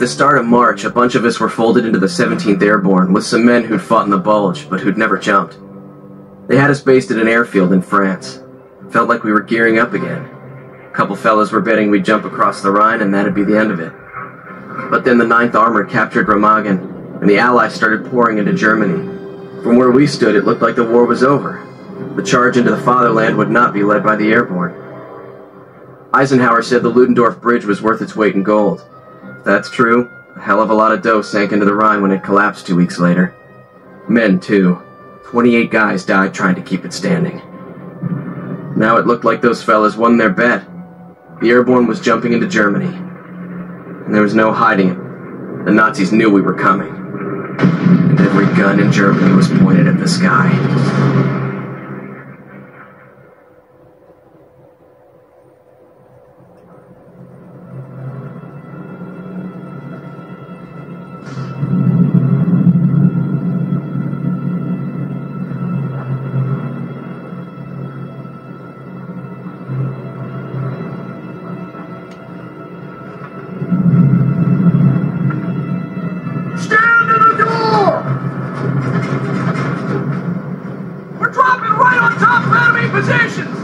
At the start of March, a bunch of us were folded into the 17th Airborne with some men who'd fought in the Bulge, but who'd never jumped. They had us based at an airfield in France. Felt like we were gearing up again. A couple fellas were betting we'd jump across the Rhine and that'd be the end of it. But then the 9th Armored captured Remagen, and the Allies started pouring into Germany. From where we stood, it looked like the war was over. The charge into the fatherland would not be led by the airborne. Eisenhower said the Ludendorff Bridge was worth its weight in gold. That's true, a hell of a lot of dough sank into the Rhine when it collapsed two weeks later. Men, too. 28 guys died trying to keep it standing. Now it looked like those fellas won their bet. The airborne was jumping into Germany. And there was no hiding it. The Nazis knew we were coming. And every gun in Germany was pointed at the sky. Positions!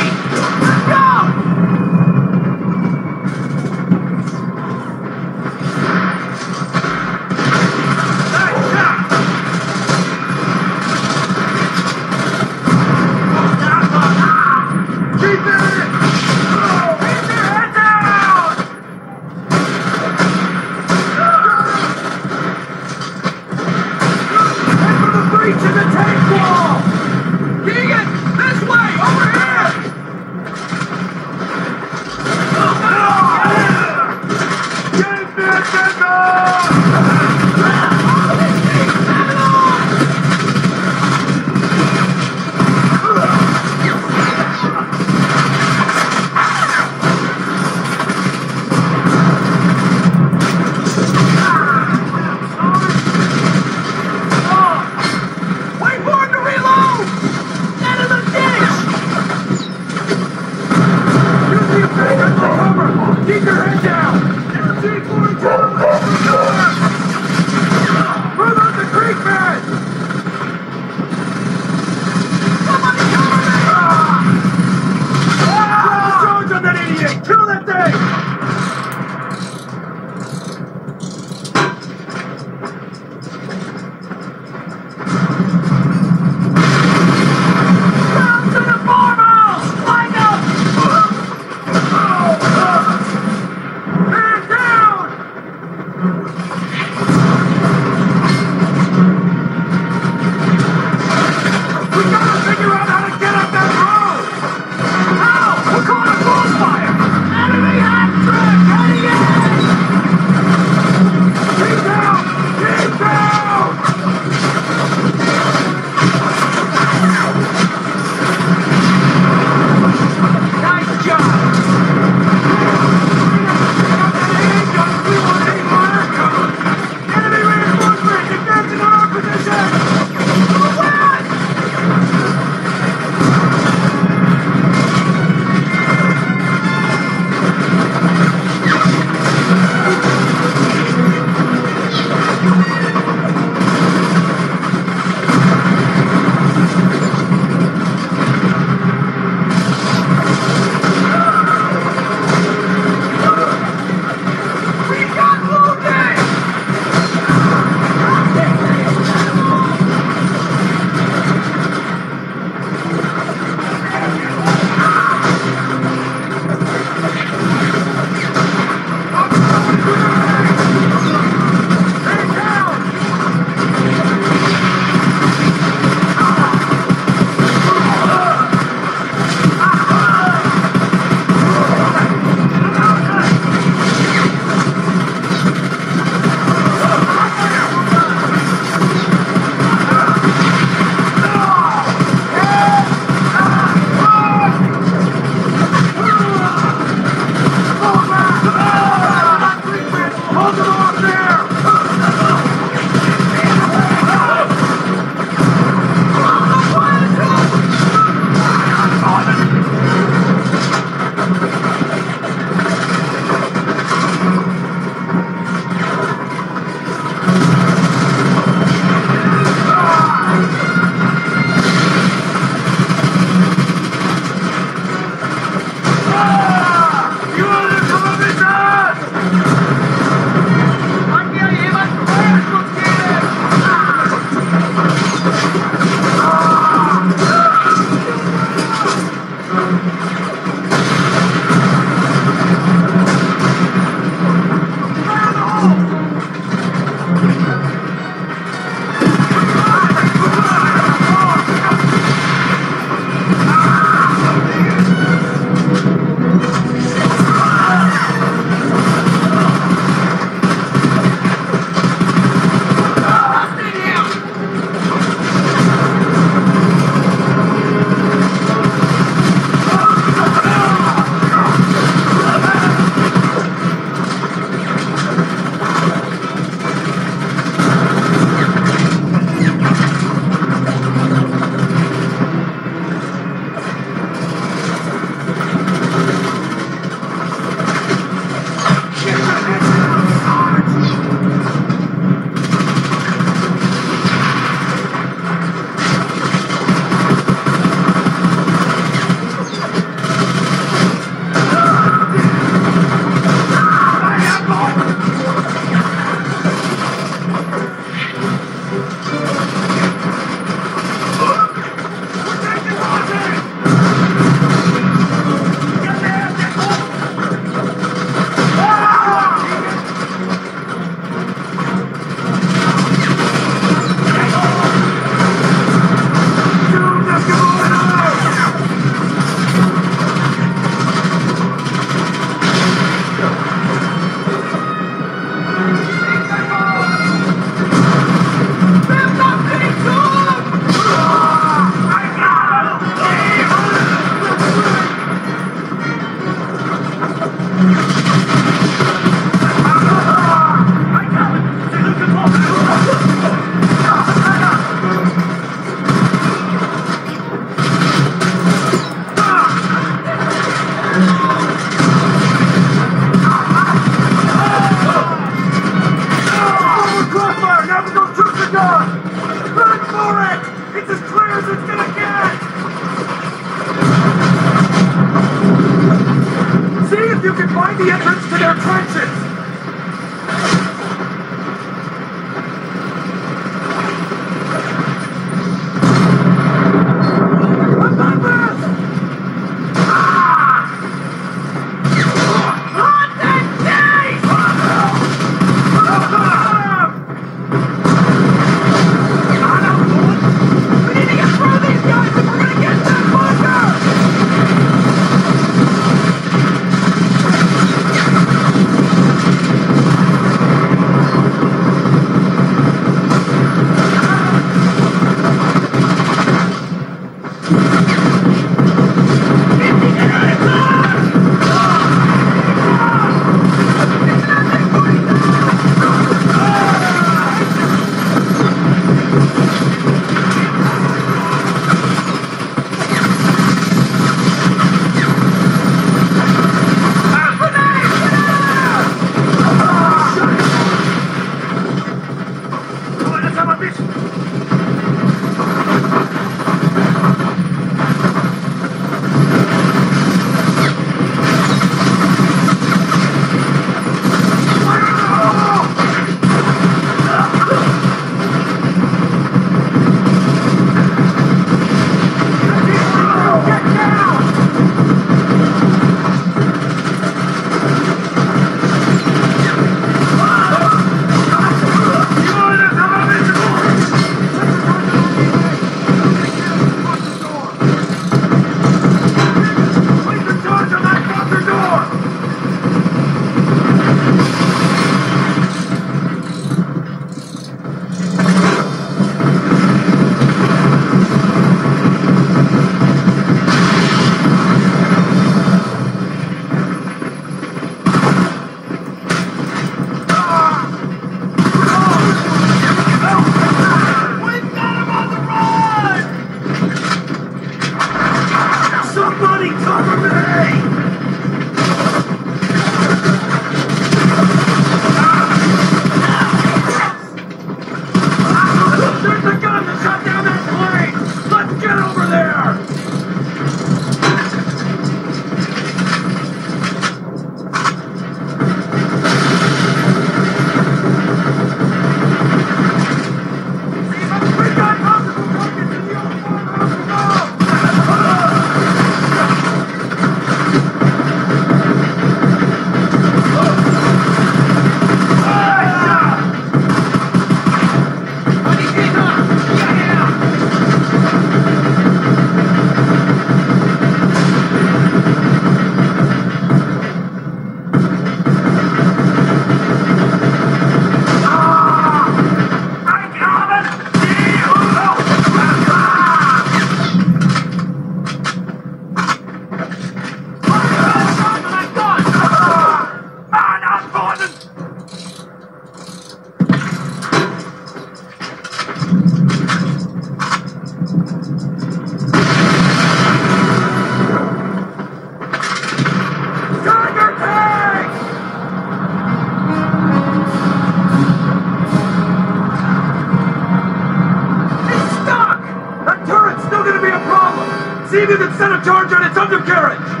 Can set a charge on its undercarriage!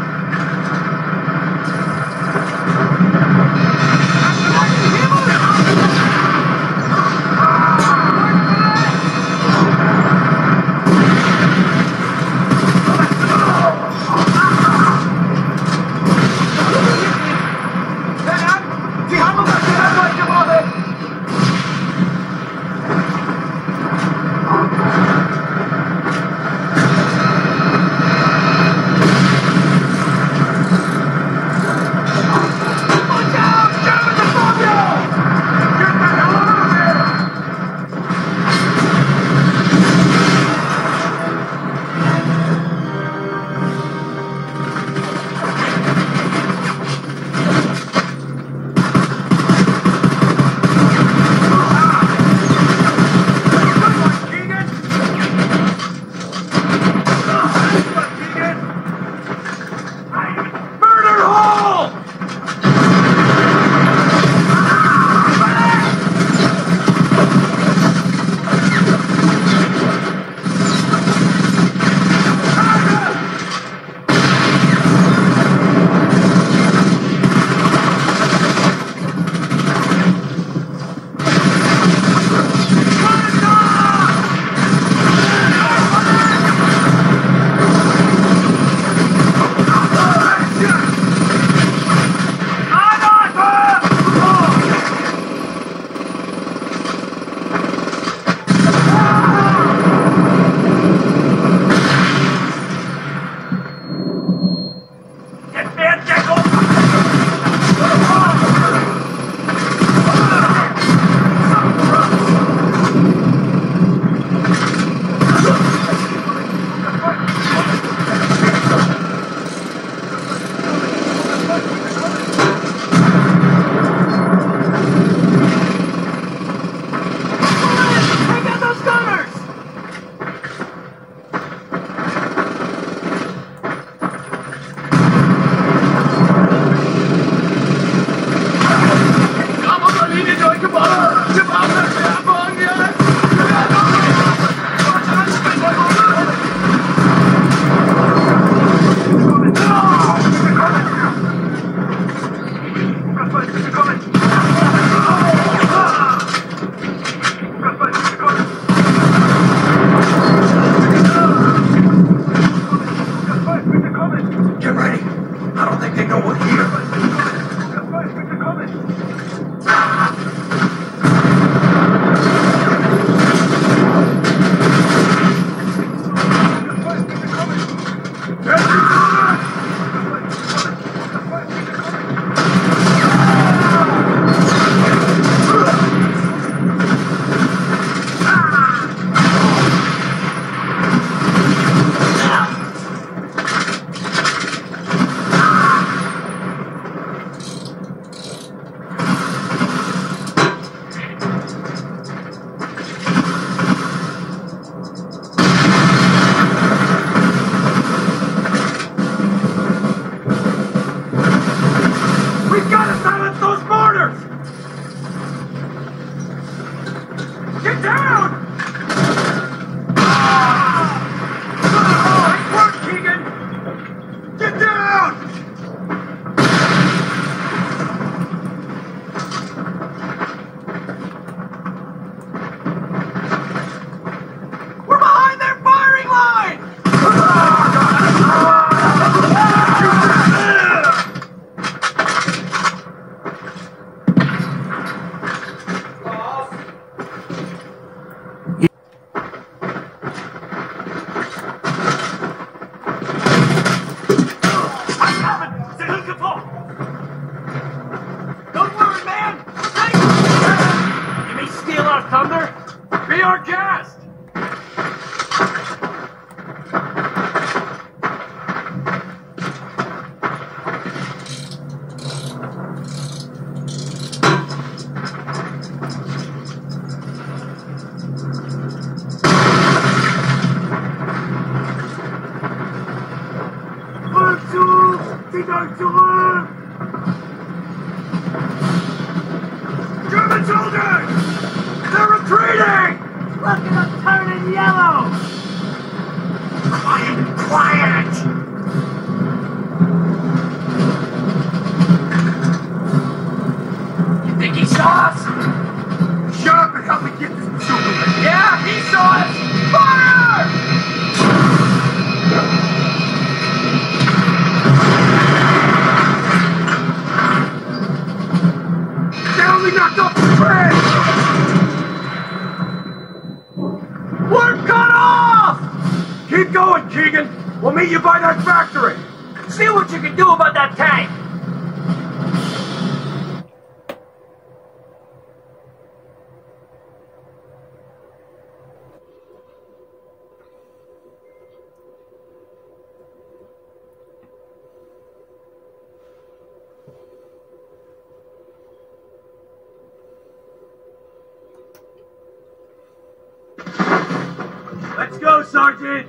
Go, Sergeant!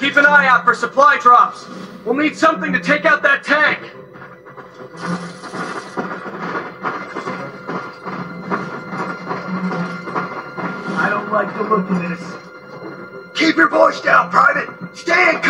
Keep an eye out for supply drops. We'll need something to take out that tank. I don't like the look of this. Keep your voice down, Private. Stay in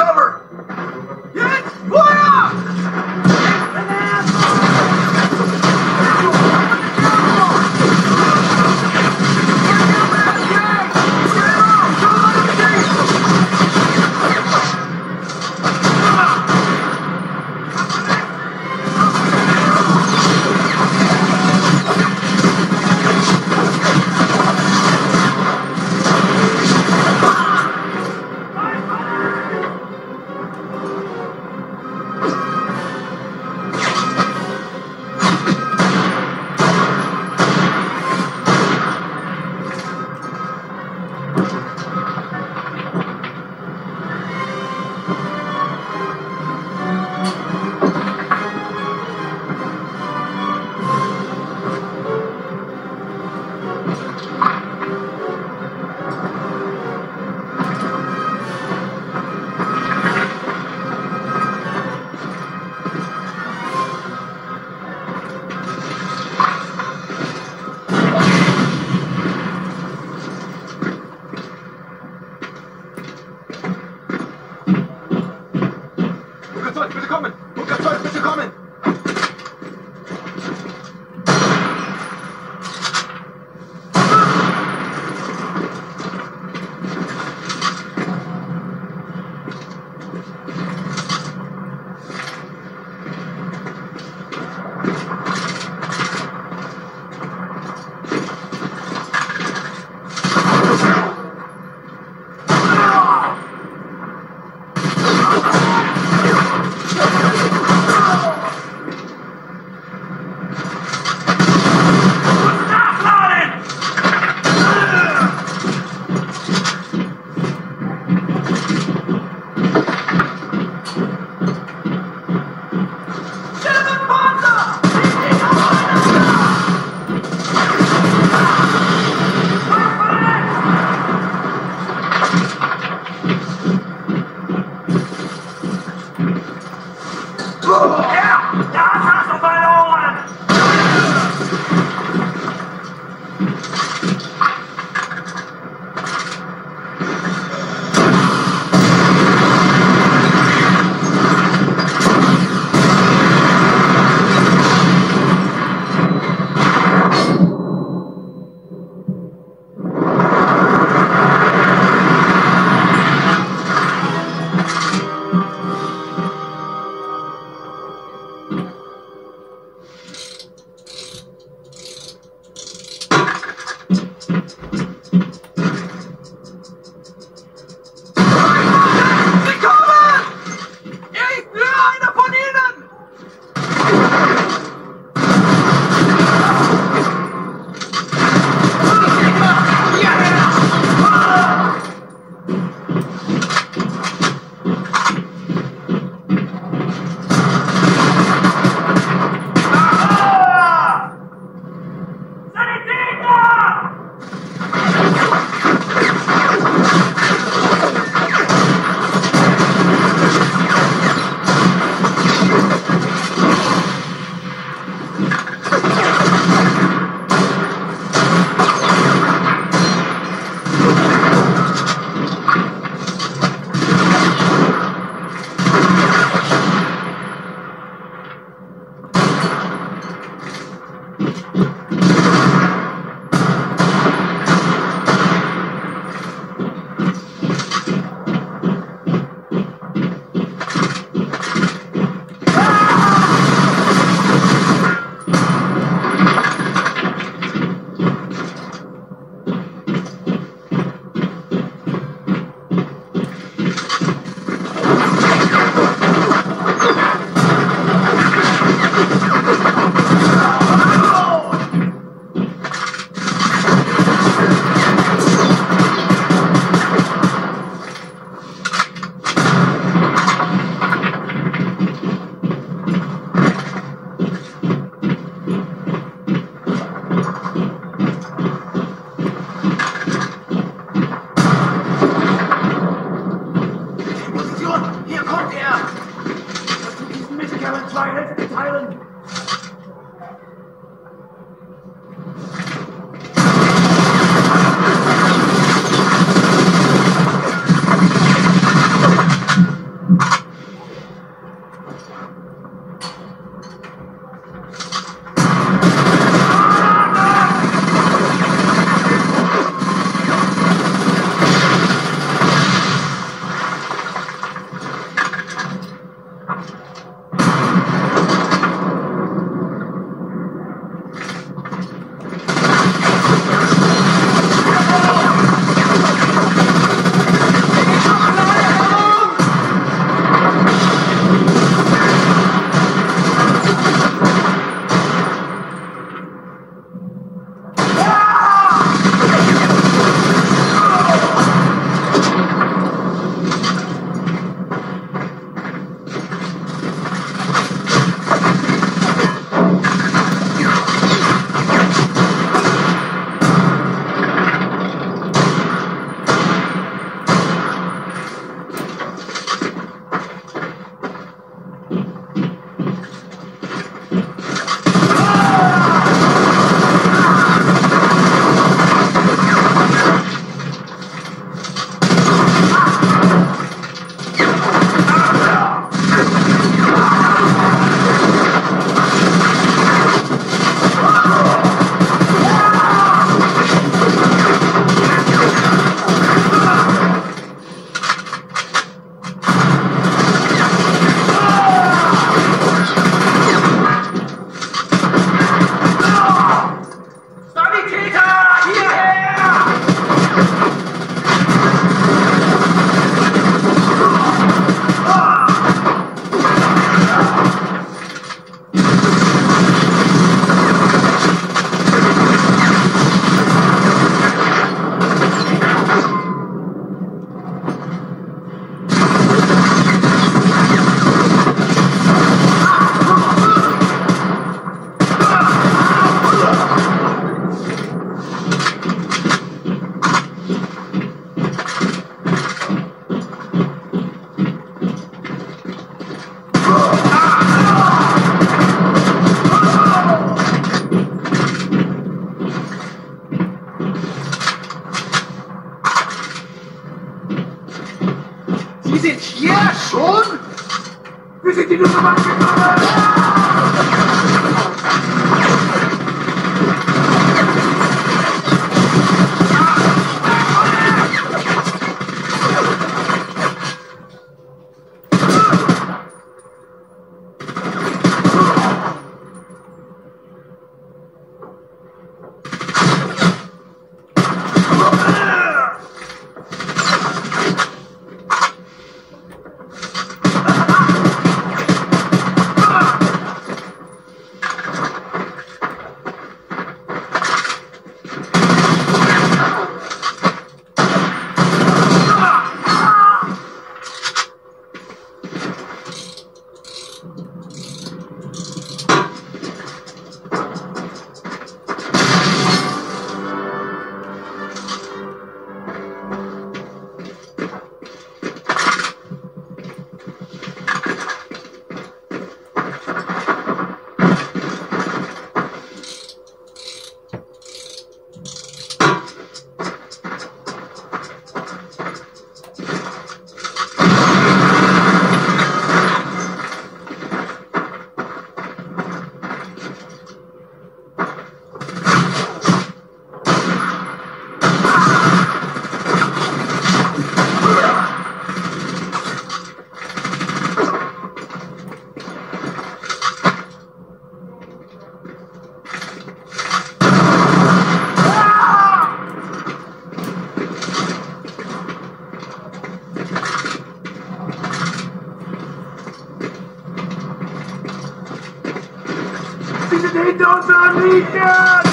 Rica!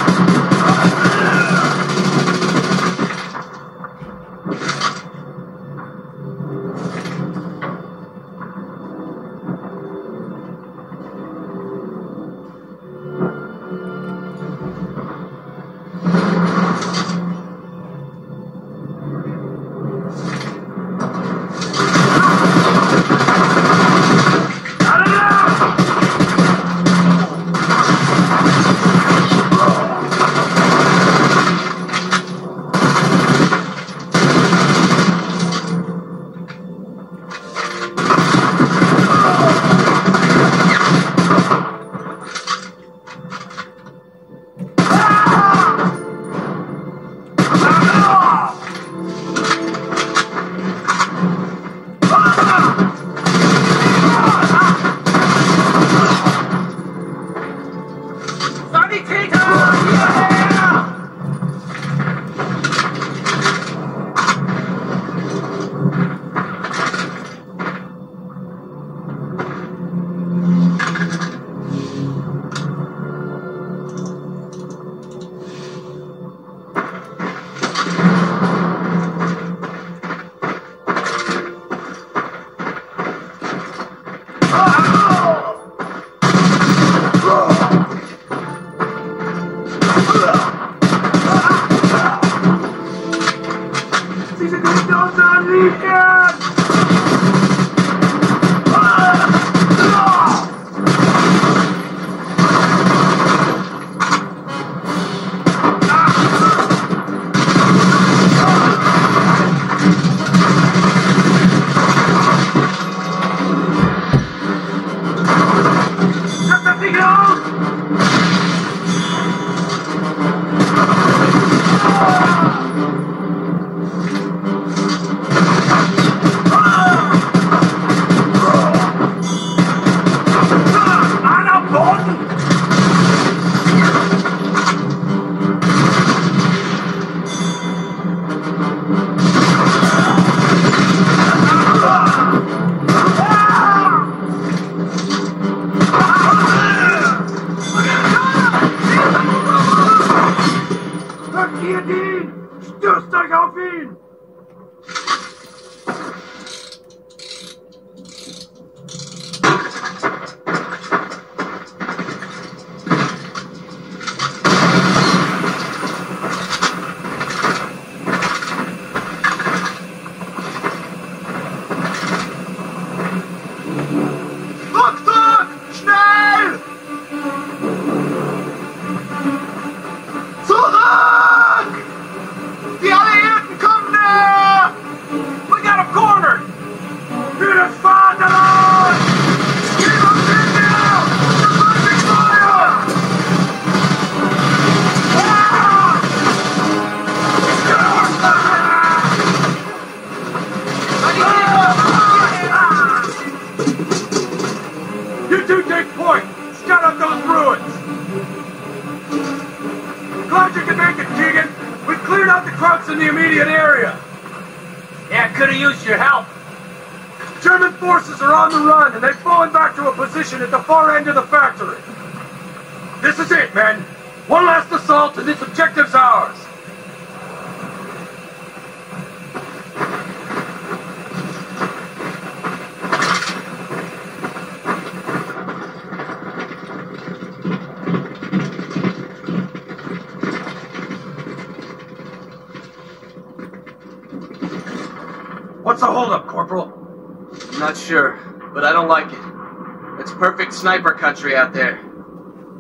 Sniper country out there.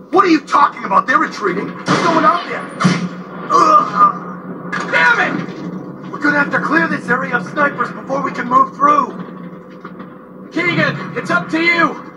What are you talking about? They're retreating. What's going on there? Ugh. Damn it! We're gonna have to clear this area of snipers before we can move through. Keegan, it's up to you!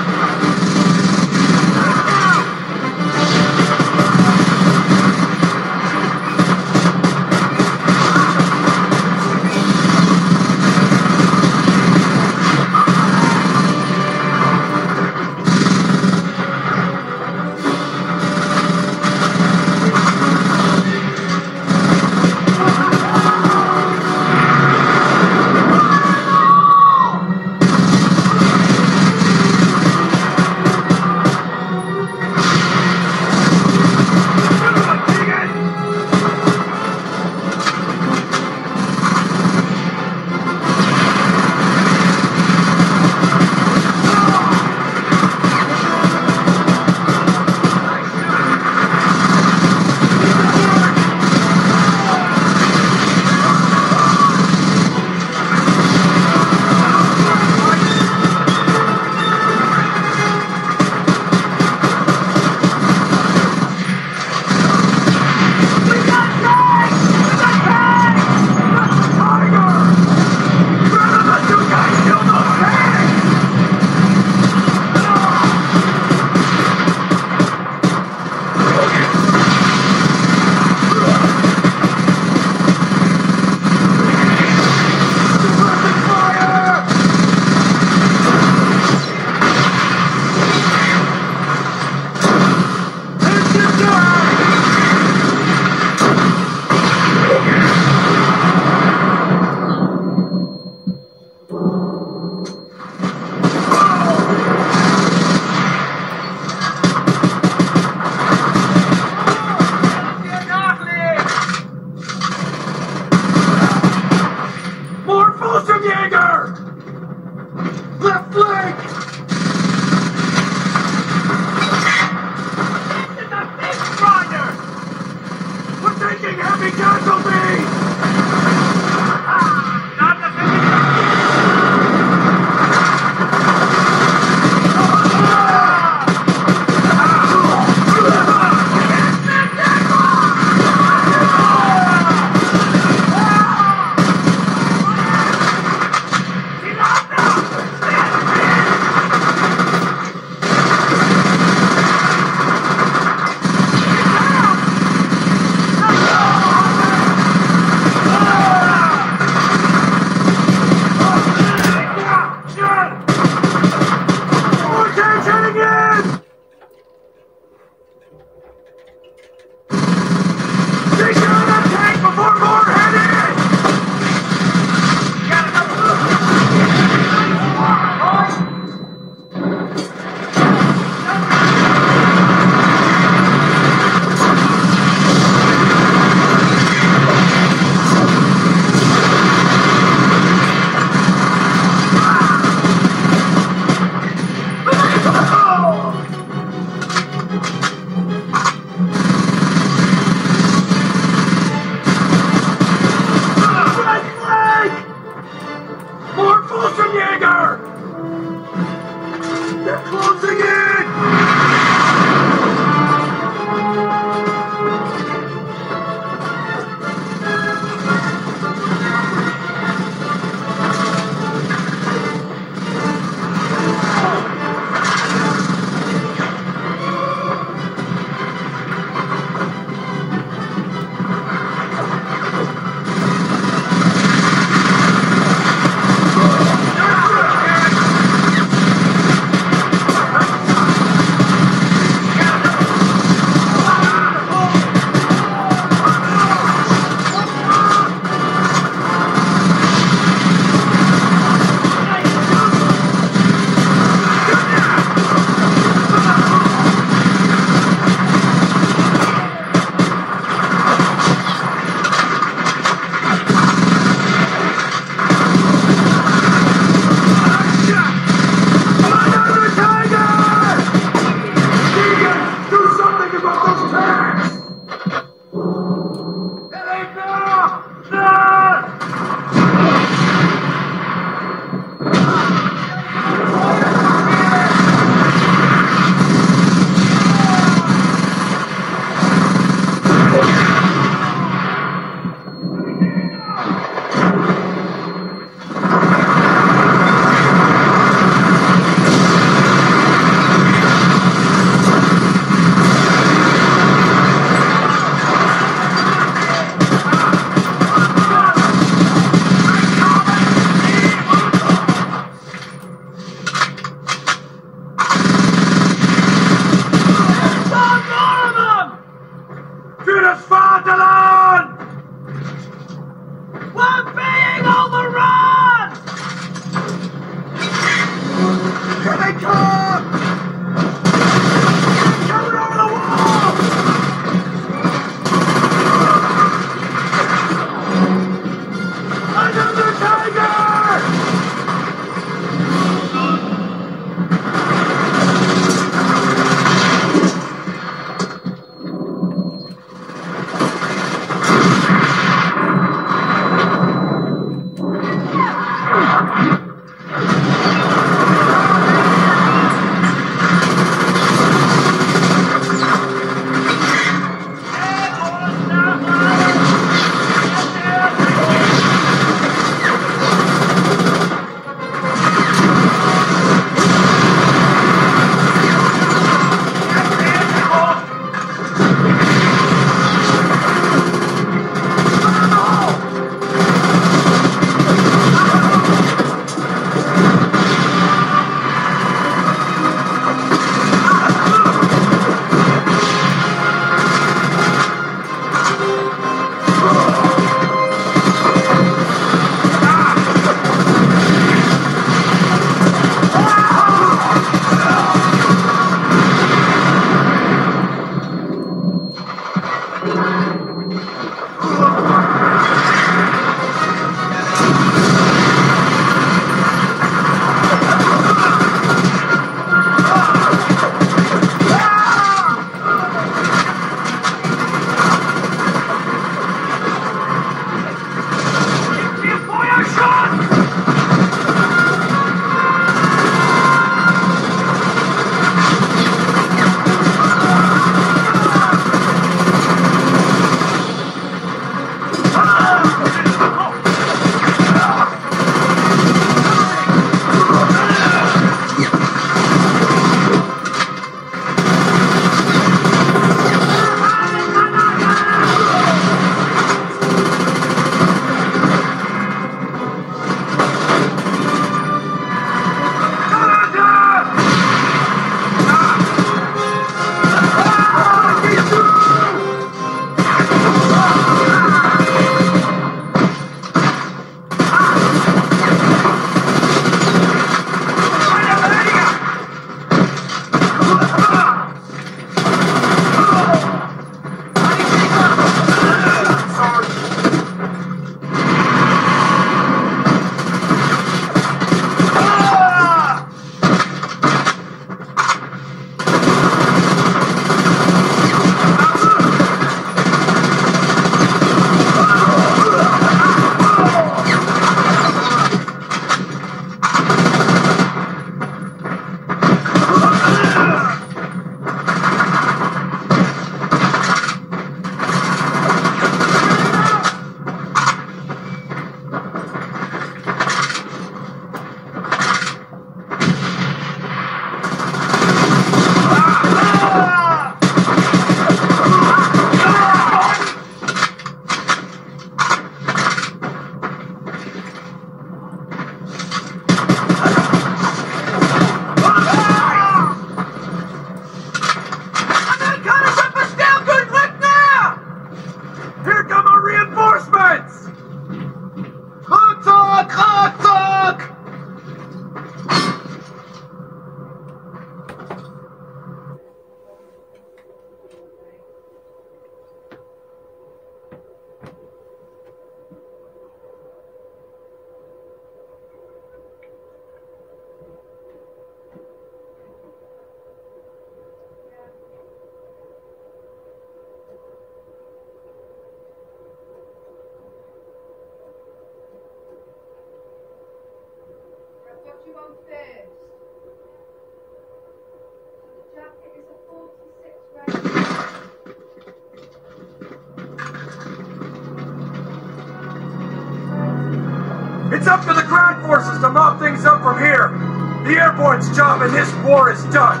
Airborne's job in this war is done.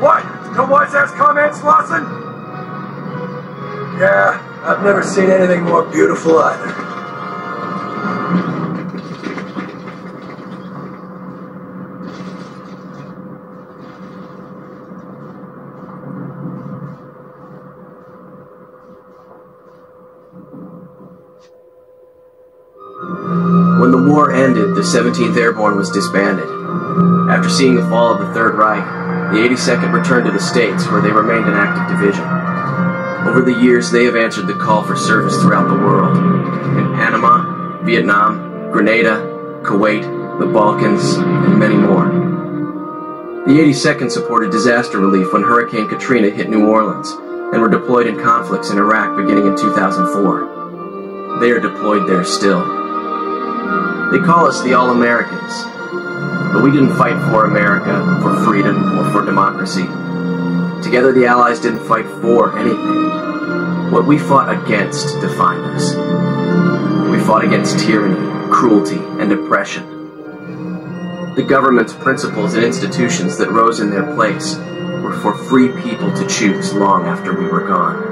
What? No wise-ass comments, Lawson? Yeah, I've never seen anything more beautiful either. 17th Airborne was disbanded. After seeing the fall of the Third Reich, the 82nd returned to the States, where they remained an active division. Over the years, they have answered the call for service throughout the world in Panama, Vietnam, Grenada, Kuwait, the Balkans, and many more. The 82nd supported disaster relief when Hurricane Katrina hit New Orleans and were deployed in conflicts in Iraq beginning in 2004. They are deployed there still. They call us the All Americans, but we didn't fight for America, for freedom, or for democracy. Together, the Allies didn't fight for anything. What we fought against defined us. We fought against tyranny, cruelty, and oppression. The government's principles and institutions that rose in their place were for free people to choose long after we were gone.